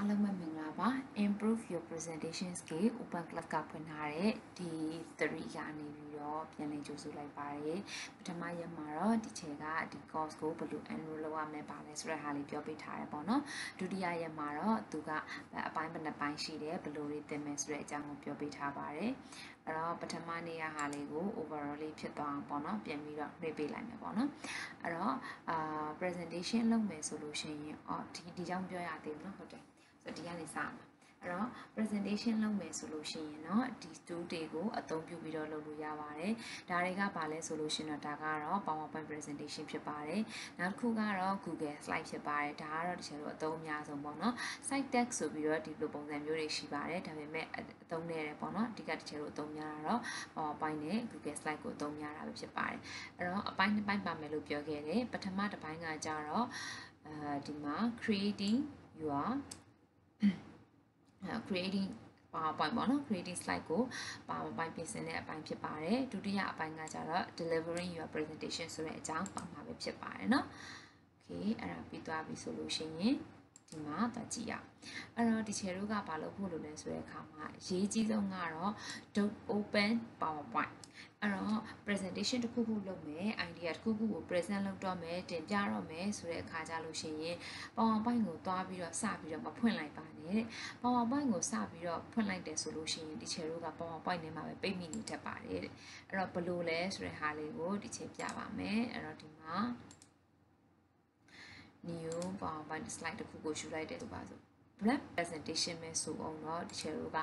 အားလုံးပဲမင်္ဂလာပါ improve your presentation skill open class ကဖွင့်ထားတဲ့ဒီ3ကနေပြီးတော့ပြန်လည်ကြိုးဆိုလိုက်ပါတယ်ပထမရက်မှာတော့ဒီချေကဒီ course ကိုဘယ်လို enroll လုပ်ရမလဲပါလဲဆိုတဲ့ဟာလေးပြောပြထားတယ်ပေါ့နော်ဒုတိယရက်မှာတော့သူကအပိုင်းဘယ်နှပိုင်းရှိတယ်ဘယ်လိုတွေသင်မယ်ဆိုတဲ့အကြောင်းကိုပြောပြထားပါတယ်အဲ့တော့ပထမနေ့ရဟာလေးကို overall လေးဖြစ်သွားအောင်ပေါ့နော်ပြန်ပြီးတော့နှိပ်ပေးလိုက်မယ်ပေါ့နော်အဲ့တော့အာ presentation လုပ်မယ်ဆိုလို့ရှိရင်အော်ဒီဒီကြောင့်ပြောရသေးဘူးနော်ဟုတ်တယ် ဆိုဒီကနေစမှာအဲ့တော့ presentation လုပ်မယ်ဆိုလို့ရှိရင်တော့ဒီ tool တွေကိုအသုံးပြုပြီးတော့လုပ်လို့ရပါတယ်။ဒါတွေကဘာလဲဆိုလို့ရှိရင်တော့ဒါကတော့ PowerPoint presentation ဖြစ်ပါတယ်။နောက်တစ်ခုကတော့ Google Slide ဖြစ်ပါတယ်။ဒါကတော့တကယ်လို့အသုံးအများဆုံးပေါ့နော်။ Site tag ဆိုပြီးတော့ဒီလိုပုံစံမျိုးတွေရှိပါတယ်။ဒါပေမဲ့အသုံးနေရတယ်ပေါ့နော်။အဓိကတကယ်လို့အသုံးများတာတော့ PowerPoint နဲ့ Google Slide ကိုအသုံးများတာပဲဖြစ်ပါတယ်။အဲ့တော့အပိုင်းနှစ်ပိုင်းပါမယ်လို့ပြောခဲ့တယ်။ပထမတစ်ပိုင်းကကြတော့အဲဒီမှာ creating your creating PowerPoint ပေါ့နော် creating slide ကို PowerPoint ပြင်ဆင်တဲ့အပိုင်းဖြစ်ပါတယ်ဒုတိယအပိုင်းကကြတော့ delivering your presentation ဆိုတဲ့အကြောင်းပါမှာပဲဖြစ်ပါတယ်เนาะ okay အဲ့ဒါပြီးသွားပြီဆိုလို့ရှိရင် ဒီမှာသွားကြည့်ရအဲ့တော့ဒီချယ်တို့ကဘာလုပ်ဖို့လိုလဲဆိုတဲ့အခါမှာအရေးကြီးဆုံးကတော့ don't open powerpoint အဲ့တော့ presentation တစ်ခုခုလုပ်မယ် idea တစ်ခုခုကို present လုပ်တော့မယ်တင်ပြတော့မယ်ဆိုတဲ့အခါကြလို့ရှိရင် PowerPoint ကိုသွားပြီးတော့စပြီးတော့မဖွင့်လိုက်ပါနဲ့တဲ့ PowerPoint ကိုစပြီးတော့ဖွင့်လိုက်တယ်ဆိုလို့ရှိရင်ဒီချယ်တို့က PowerPoint ထဲမှာပဲပိတ်မိနေတတ်ပါတယ်တဲ့အဲ့တော့ဘယ်လိုလဲဆိုတဲ့ဟာလေးကိုဒီချယ်ပြပါမယ်အဲ့တော့ဒီမှာ new PowerPoint slide တစ်ခုကိုယူလိုက်တယ်လို့ပါဆို brand presentation ပဲဆိုအောင်တော့ဒီချယ်တို့က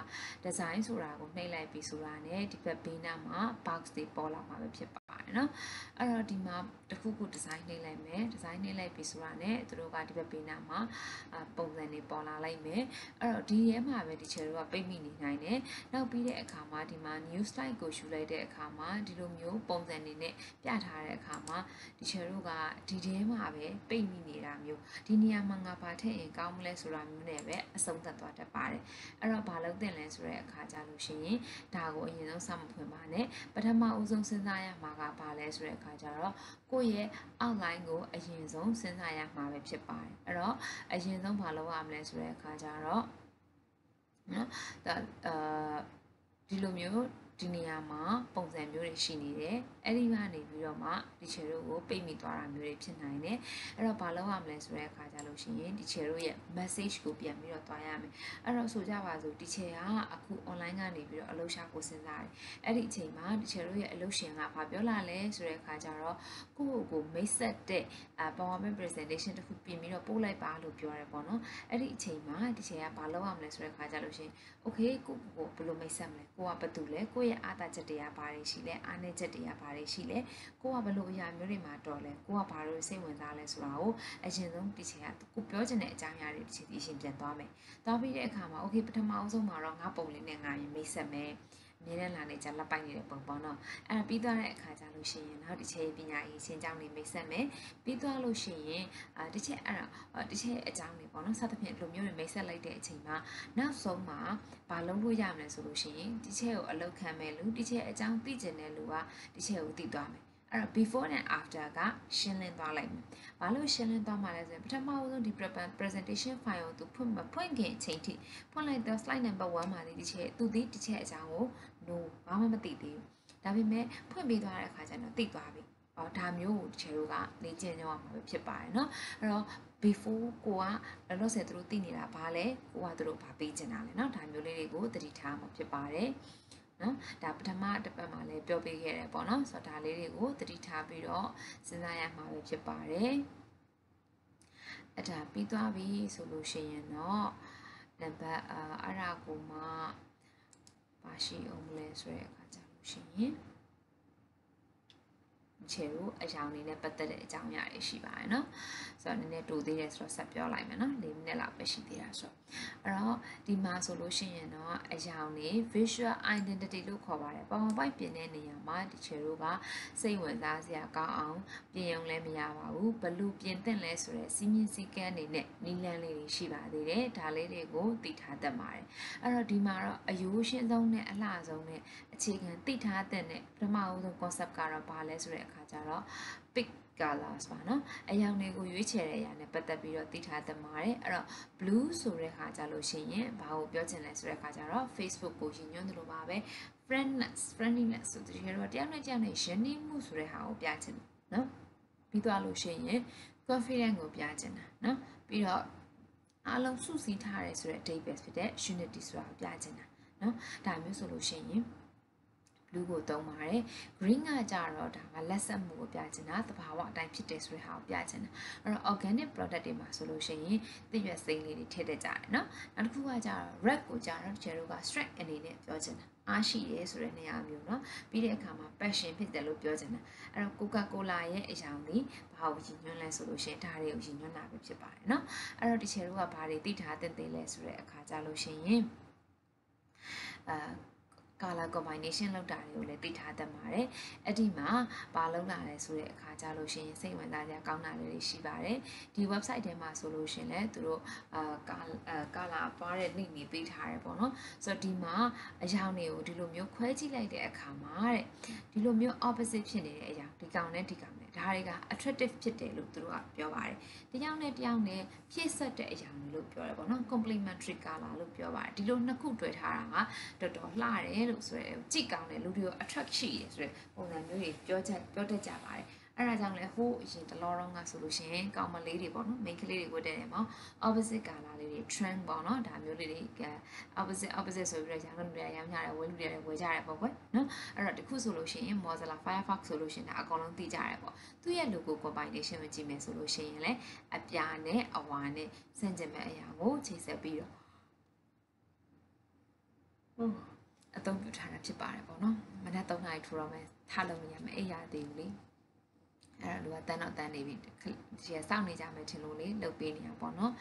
design ဆိုတာကိုနှိပ်လိုက်ပြီးဆိုတာနဲ့ဒီဘက်ဘေးနားမှာ box တွေပေါ်လာမှာပဲဖြစ်ပါ တယ်เนาะအဲ့တော့ဒီမှာတခုခု design နှိပ်လိုက်မယ် design နှိပ်လိုက်ပြီးဆိုတာနဲ့သူတို့ကဒီဘက်ဘေးနားမှာပုံစံတွေပေါ်လာလိုက်မယ်အဲ့တော့ဒီရဲမှာပဲဒီချယ်တို့ကပိတ်မိနေနိုင်တယ်နောက်ပြီးတဲ့အခါမှာဒီမှာ new slide ကိုယူလိုက်တဲ့အခါမှာဒီလိုမျိုးပုံစံတွေနဲ့ပြထားတဲ့အခါမှာဒီချယ်တို့ကဒီထဲမှာပဲပိတ်မိနေတာမျိုးဒီနေရာမှာငါဘာထည့်ရင်ကောင်းမလဲဆိုတာမျိုးနဲ့ပဲအဆုံးသတ်သွားတတ်ပါတယ်အဲ့တော့ဘာလုပ်သင့်လဲဆိုတဲ့အခါကြလို့ရှိရင်ဒါကိုအရင်ဆုံးစမဖွင့်ပါနဲ့ပထမဦးဆုံးစဉ်းစားရမှာက ဘာလဲဆိုတဲ့အခါကျတော့ကိုယ့်ရဲ့ outline ကိုအရင်ဆုံးစဉ်းစားရမှာပဲဖြစ်ပါတယ်အဲ့တော့အရင်ဆုံးဘာလုပ်ရမလဲဆိုတဲ့အခါကျတော့နော်ဒါအာဒီလိုမျိုး ဒီနေရာမှာပုံစံမျိုးတွေရှိနေတယ်အဲ့ဒီကနေပြီးတော့မှဒီချယ်တို့ကိုပိတ်မိသွားတာမျိုးတွေဖြစ်နိုင်တယ်အဲ့တော့ဘာလုပ်ရမလဲဆိုတဲ့အခါကျလို့ရှိရင်ဒီချယ်တို့ရဲ့ message ကိုပြန်ပြီးတော့တွားရမယ်အဲ့တော့ဆိုကြပါစို့ဒီချယ်ကအခု online ကနေပြီးတော့အလုပ်ရှာဖို့စဉ်းစားတယ်အဲ့ဒီအချိန်မှာဒီချယ်တို့ရဲ့အလုပ်ရှင်ကဘာပြောလာလဲဆိုတဲ့အခါကျတော့ကိုယ့်ကိုမိတ်ဆက်တဲ့ PowerPoint presentation တစ်ခုပြင်ပြီးတော့ပို့လိုက်ပါလို့ပြောရဲပေါ့နော်အဲ့ဒီအချိန်မှာဒီချယ်ကဘာလုပ်ရမလဲဆိုတဲ့အခါကျလို့ရှိရင် okay ကိုကိုဘယ်လိုမိတ်ဆက်မလဲကိုကဘာတူလဲကိုရဲ့အားသာချက်တွေကဘာတွေရှိလဲအားနည်းချက်တွေကဘာတွေရှိလဲကိုကဘလို့အရာမျိုးတွေမှာတော်လဲကိုကဘာလို့စိတ်ဝင်စားလဲဆိုတာကိုအရင်ဆုံးဒီချိန်ကကိုပြောချင်တဲ့အကြောင်းအရာတွေဒီချိန်ဒီရှင်ပြန်သွားမယ်သွားပြီးတဲ့အခါမှာ okay ပထမအဆုံးမှာတော့ငါပုံလေးနဲ့ငါရင်မိတ်ဆက်မယ်အ မြဲတမ်းလာနေကြလက်ပိုက်နေတဲ့ပုံပေါ့နော်အဲ့ဒါပြီးသွားတဲ့အခါကျလို့ရှိရင်နောက်တစ်ချက်ပညာရေးရှင်းကြောင်းနေမိတ်ဆက်မယ်ပြီးသွားလို့ရှိရင်အာတစ်ချက်အဲ့ဒါတစ်ချက်အကြောင်းနေပေါ့နော်စသဖြင့်လိုမျိုးတွေမိတ်ဆက်လိုက်တဲ့အချိန်မှာနောက်ဆုံးမှာဘာလုပ်လို့ရမလဲဆိုလို့ရှိရင်ဒီချက်ကိုအလောက်ခံမဲ့လူဒီချက်အကြောင်းသိကျင်တဲ့လူကဒီချက်ကိုသိသွားမယ်အဲ့တော့ before and after ကရှင်းလင်းသွားလိုက်မယ်။ဘာလို့ရှင်းလင်းသွားမှာလဲဆိုရင်ပထမဆုံးဒီ presentation file ကိုသူဖွင့်မဖွင့်ခင်အချိန်ထိဖွင့်လိုက်တော့ slide number 1မှာဒီချက်သူသိဒီချက်အကြောင်းကို no ဘာမှမသိသေးဘူး။ဒါပေမဲ့ဖွင့်ပေးသွားတဲ့အခါကျတော့သိသွားပြီ။အော်ဒါမျိုးကိုဒီချက်တို့ကလေ့ကျင့်ကြရမှာပဲဖြစ်ပါတယ်เนาะ။အဲ့တော့ before ကိုကလောလောဆယ်သူတို့သိနေတာဘာလဲကိုကသူတို့ဘာပေးချင်တာလဲเนาะဒါမျိုးလေးတွေကိုသတိထားမှာဖြစ်ပါတယ်။နော်ဒါပထမတစ်ပတ်မှာလည်းပြောပေးခဲ့တယ်ပေါ့နော်ဆိုတော့ဒါလေးတွေကိုသတိထားပြီးတော့စဉ်းစားရမှာပဲဖြစ်ပါတယ်အဲ့ဒါပြီးသွားပြီဆိုလို့ရှိရင်တော့နံပါတ်အာအဲ့ဒါကိုမှ ပါရှိအောင်လဲဆိုတဲ့အခါကျလို့ရှိရင် ချေတို့အကြောင်းလေးနဲ့ပတ်သက်တဲ့အကြောင်းအရာတွေရှိပါတယ်เนาะဆိုတော့နည်းနည်းတူသေးတယ်ဆိုတော့ဆက်ပြောလိုက်မယ်เนาะ၄မိနစ်လောက်ပဲရှိသေးတာဆိုတော့အဲ့တော့ဒီမှာဆိုလို့ရှိရင်တော့အကြောင်းလေး visual identity လို့ခေါ်ပါတယ် PowerPoint ပြင်တဲ့နေရာမှာဒီချေတို့ကစိတ်ဝင်စားစရာကောင်းအောင်ပြင်ရုံလည်းမရပါဘူးဘလူပြင်သင့်လဲဆိုတဲ့စီးမြင့်စည်းကမ်းတွေနဲ့နီလန်းလေးတွေရှိပါသေးတယ်ဒါလေးတွေကိုသိထားတတ်ပါတယ်အဲ့တော့ဒီမှာတော့အယိုးရှင်းဆုံးနဲ့အလှဆုံးနဲ့အခြေခံသိထားတဲ့ပထမအဦးဆုံး concept ကတော့ဘာလဲဆိုတဲ့အခါ ကျတော့ pick colors ပါเนาะအရောင်တွေကိုရွေးချယ်တဲ့အရာနဲ့ပတ်သက်ပြီးတော့သိထားသင့်ပါတယ်အဲ့တော့ blue ဆိုတဲ့ခါကြလို့ရှိရင်ဘာကိုပြောချင်လဲဆိုတဲ့ခါကြတော့ Facebook ကိုရည်ညွှန်းတယ်လို့ပါပဲ friendness friendliness ဆိုတဲ့ကတော့တရားနဲ့တရားနဲ့ရင်းနှီးမှုဆိုတဲ့ဟာကိုပြချင်တယ်เนาะပြီးသွားလို့ရှိရင် confidence ကိုပြချင်တာเนาะပြီးတော့အားလုံးစုစည်းထားရဲဆိုတဲ့ database ဖြစ်တဲ့ unity ဆိုတာကိုပြချင်တာเนาะဒါမျိုးဆိုလို့ရှိရင် blue ကိုသုံးပါတယ် green ကကြတော့ဒါကလက်ဆက်မှုကိုပြချင်တာသဘာဝအတိုင်းဖြစ်တယ်ဆိုတဲ့ဟာကိုပြချင်တာအဲ့တော့ organic product တွေမှာဆိုလို့ရှိရင်သိရွက်စိမ်းလေးတွေထည့်တတ်ကြတယ်เนาะနောက်တစ်ခုကကြတော့ red ကိုကြတော့ကျဲတို့က strength အနေနဲ့ပြောချင်တာအားရှိရဲဆိုတဲ့နေရာမျိုးเนาะပြီးတဲ့အခါမှာ passion ဖြစ်တယ်လို့ပြောချင်တာအဲ့တော့ Coca-Cola ရဲ့အရာဒီဘာကိုရည်ညွှန်းလဲဆိုလို့ရှိရင်ဒါတွေကိုရည်ညွှန်းတာပဲဖြစ်ပါတယ်เนาะအဲ့တော့ဒီချဲတို့ကဘာတွေသိထားတဲ့သေးလဲဆိုတဲ့အခါကြလို့ရှိရင်အာ color combination လောက်တာတွေကိုလည်းသိထားတတ်ပါတယ်။အဲ့ဒီမှာဘာလုံးလာလဲဆိုတဲ့အခါကြလို့ရှိရင်စိတ်ဝင်စားစရာကောင်းတာလေးတွေရှိပါတယ်။ဒီ website ထဲမှာဆိုလို့ရှိရင်လည်းသူတို့အာကာအာ color ပွားတဲ့ link တွေပေးထားတယ်ပေါ့နော်။ဆိုတော့ဒီမှာအရာတွေကိုဒီလိုမျိုးခွဲကြည့်လိုက်တဲ့အခါမှာတဲ့ဒီလိုမျိုး opposite ဖြစ်နေတဲ့အရာဒီကောင်နဲ့ဒီကောင်နဲ့ ဒါတွေက attractive ဖြစ်တယ်လို့သူတို့ကပြောပါတယ်။တယောက်နဲ့တယောက်နဲ့ဖြည့်ဆက်တဲ့အရာမျိုးလို့ပြောတယ်ပေါ့နော် complementary color လို့ပြောပါတယ်။ဒီလိုနှစ်ခုတွေ့ထားတာကတော်တော်လှတယ်လို့ဆိုရယ်ကြည့်ကောင်းတယ်လူတွေကို attract ရှိတယ်ဆိုရယ်ပုံစံမျိုးတွေပြောချက်ပြောတတ်ကြပါတယ် အဲ့ဒါကြောင့်လဲဟိုးအရင်တလောတော့ကဆိုလို့ရှိရင်ကောင်မလေးတွေပေါ့နော် main ကလေးတွေဝတ်တဲ့နေမှာ opposite color လေးတွေ trend ပေါ့နော်ဒါမျိုးလေးတွေ opposite opposite ဆိုပြီးတော့ရောင်းလို့ရရောင်းကြတယ်ဝယ်လို့ရတယ်ဝယ်ကြတယ်ပေါ့ကွယ်နော်အဲ့တော့တခုဆိုလို့ရှိရင် Mozilla Firefox ဆိုလို့ရှိရင်ဒါအကုန်လုံးသိကြရတယ်ပေါ့သူ့ရဲ့ logo combination ကိုကြည့်မယ်ဆိုလို့ရှိရင်လည်းအပြာနဲ့အဝါနဲ့ဆန့်ကျင်မဲ့အရာကိုချိန်ဆက်ပြီးတော့ဟုတ်အသုံးပြုထားတာဖြစ်ပါတယ်ပေါ့နော်မနက်3နာရီထိုးတော့မယ်ထားလို့မရမယ်အိပ်ရသေးဘူးလေ အဲ့တော့လူကတန်းတော့တန်းနေပြီဒီကစောင့်နေကြမယ်ထင်လို့လေလှုပ်ပေးနေတာပေါ့နော်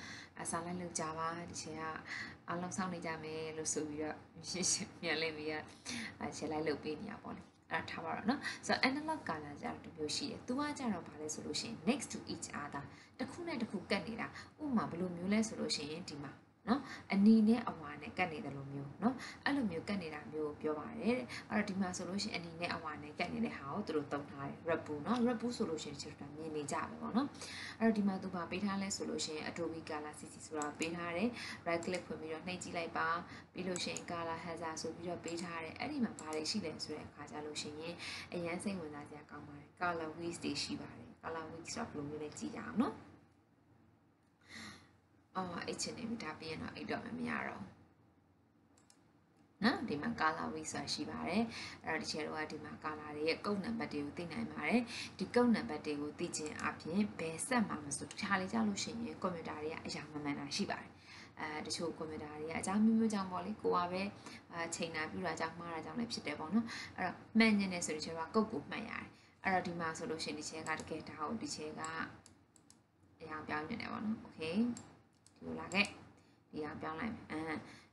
အစားလိုက်လှုပ်ကြပါဒီချိန်ကအလုံးစောင့်နေကြမယ်လို့ဆိုပြီးတော့ရှင်းရှင်းပြန်လည်ပြီးအချက်လိုက်လှုပ်ပေးနေတာပေါ့လေအဲ့ဒါထားပါတော့เนาะဆိုတော့ analog color ကြတော့ဒီမျိုးရှိတယ်။ तू ကကြတော့ဗာလဲဆိုလို့ရှိရင် next to each other တစ်ခုနဲ့တစ်ခုကတ်နေတာဥပမာဘယ်လိုမျိုးလဲဆိုလို့ရှိရင်ဒီမှာ နော်အနီနဲ့အဝါနဲ့ကတ်နေတယ်လို့မျိုးနော်အဲ့လိုမျိုးကတ်နေတာမျိုးကိုပြောပါတယ်တဲ့အဲ့တော့ဒီမှာဆိုလို့ရှိရင်အနီနဲ့အဝါနဲ့ကတ်နေတဲ့ဟာကိုသူတို့သုံးထားတယ် rapu နော် rapu ဆိုလို့ရှိရင်ချစ်တာမြင်နေကြပဲပေါ့နော်အဲ့တော့ဒီမှာသူပါပေးထားလဲဆိုလို့ရှိရင် Adobe Color CC ဆိုတာပေးထားတယ် right click ဖွင့်ပြီးတော့နှိပ်ကြည့်လိုက်ပါပြီးလို့ရှိရင် Color Hazard ဆိုပြီးတော့ပေးထားတယ်အဲ့ဒီမှာဘာတွေရှိလဲဆိုတဲ့အခါကျလို့ရှိရင်အရန်စိတ်ဝင်စားစရာကောင်းပါတယ် Color Wheels တွေရှိပါတယ် Color Wheels ဆိုတာဘယ်လိုမျိုးလဲကြည့်ကြအောင်နော် အော်အဲ့ချင်နေပြီဒါပြီးရင်တော့အိတ်တော့မရတော့နော်ဒီမှာ color weight ဆိုတာရှိပါတယ်အဲ့တော့ဒီချေတော့ကဒီမှာ color တွေရဲ့ကုတ်နံပါတ်တွေကိုသိနိုင်ပါတယ်ဒီကုတ်နံပါတ်တွေကိုသိခြင်းအပြင်ဘယ်ဆက်မှာမဆိုတခြားလေးကြလို့ရှိရင်ကွန်ပျူတာတွေကအရာမမှန်တာရှိပါတယ်အဲတချို့ကွန်ပျူတာတွေကအကြောင်းမျိုးမျိုးကြောင့်ပေါ့လေကိုကပဲအချိန်နာပြူတာကြောင့်မှားတာကြောင့်လည်းဖြစ်တယ်ပေါ့နော်အဲ့တော့မှန်ညင်းနေဆိုဒီချေကကုတ်ကိုမှတ်ရတယ်အဲ့တော့ဒီမှာဆိုလို့ရှိရင်ဒီချေကတကယ်ဒါဟုတ်ဒီချေကအရာပြောင်းနေတယ်ပေါ့နော်โอเคဒီ လိုလာခဲ့ဒီအောင်ပြောင်းလိုက်မယ်အဲ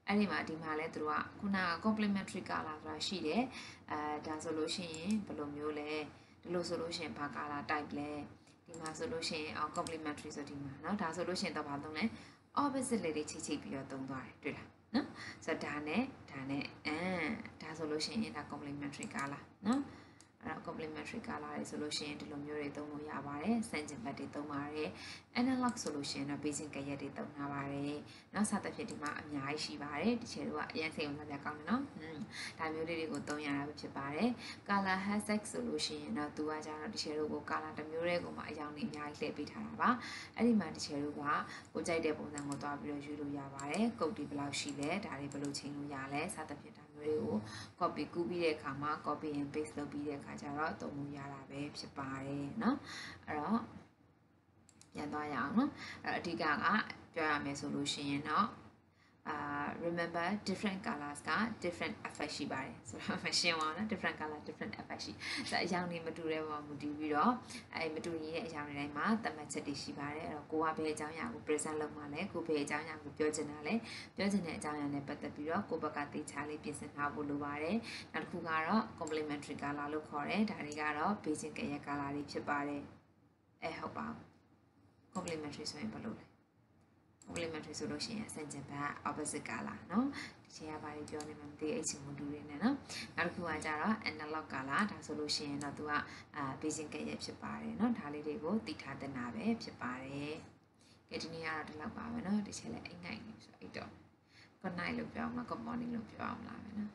အဲ့ဒီမှာဒီမှာလဲသူတို့ကခုနက complementary color ဆိုတာရှိတယ်အဲဒါဆိုလို့ရှိရင်ဘယ်လိုမျိုးလဲဒီလိုဆိုလို့ရှိရင်ဘာ color type လဲဒီမှာဆိုလို့ရှိရင်အောင် complementary ဆိုဒီမှာเนาะဒါဆိုလို့ရှိရင်တော့ဘာသုံးလဲ opposite လေးတွေချိတ်ချိတ်ပြီးတော့သုံးသွားတယ်တွေ့လားနော်ဆိုတော့ဒါနဲ့ဒါနဲ့အဲဒါဆိုလို့ရှိရင်ဒါ complementary color နော် အဲ့တော့ complementary color တွေဆိုလို့ရှိရင်ဒီလိုမျိုးတွေသုံးလို့ရပါတယ်စမ်းကျင်ဘက်တွေသုံးပါတယ် analog ဆိုလို့ရှိရင်တော့ basic ကရက်တွေသုံးထားပါတယ်နောက်စသဖြင့်ဒီမှာအများကြီးရှိပါတယ်ဒီချေတို့ကအရင်စိတ်ဝင်စားကြကောင်းတယ်နော်อืมဒါမျိုးလေးတွေကိုသုံးရတာပဲဖြစ်ပါတယ် color hashtag ဆိုလို့ရှိရင်တော့သူကကြတော့ဒီချေတို့ကို color တစ်မျိုးတည်းကိုမှအယောင်တွေအများကြီးလှည့်ပေးထားတာပါအဲ့ဒီမှာဒီချေတို့ကကိုကြိုက်တဲ့ပုံစံကိုတွားပြီးတော့ယူလို့ရပါတယ်ကုတ်ဒီဘယ်လောက်ရှိလဲဒါတွေဘယ်လိုချိန်လို့ရလဲစသဖြင့်ဒါမျိုး တွေကို copy ကူးပြီးတဲ့အခါမှာ copy and paste လုပ်ပြီးတဲ့အခါကျတော့သုံးလို့ရတာပဲဖြစ်ပါတယ်เนาะအဲ့တော့ပြန်သွားရအောင်เนาะအဲ့အဓိကကပြောရမယ်ဆိုလို့ရှိရင်တော့ အာ remember different colors က different effect ရှိပါတယ်ဆိုတော့မရှင်းပါဘူးနော် different color different effect ရှိဆိုတော့အရောင်တွေမတူတဲ့ပုံမူတည်ပြီးတော့အဲမတူညီတဲ့အရောင်တွေတိုင်းမှာသတ်မှတ်ချက်တွေရှိပါတယ်အဲ့တော့ကိုကဘယ်အကြောင်းအရာကို present လုပ်မှလဲကိုဘယ်အကြောင်းအရာကိုပြောချင်တာလဲပြောချင်တဲ့အကြောင်းအရာနဲ့ပတ်သက်ပြီးတော့ကိုဘက်ကသေချာလေးပြင်ဆင်ထားဖို့လိုပါတယ်နောက်တစ်ခုကတော့ complementary color လို့ခေါ်တယ်ဒါတွေကတော့ beijing ကရဲ့ color တွေဖြစ်ပါတယ်အဲဟုတ်ပါဘူး complementary ဆိုရင်ဘယ်လိုလဲ complementary geometry ဆိုလို့ရှိရင်အဆင်ကျင်ဘက် opposite color เนาะဒီချိန်ကဘာတွေပြောနေမှမသိအဲ့ချိန်မတူတွေနဲ့เนาะနောက်တစ်ခုကကြတော့ analog color ဒါဆိုလို့ရှိရင်တော့သူကအာ basic ကရဲ့ဖြစ်ပါတယ်เนาะဒါလေးတွေကိုသိထားတင်တာပဲဖြစ်ပါတယ်ကဲဒီနေ့ကတော့ဒီလောက်ပါပဲเนาะဒီချိန်လည်းအိတ်နိုင်နေဆိုတော့အိတ်တော့ good night လို့ပြောအောင်လား good morning လို့ပြောအောင်လားပဲเนาะ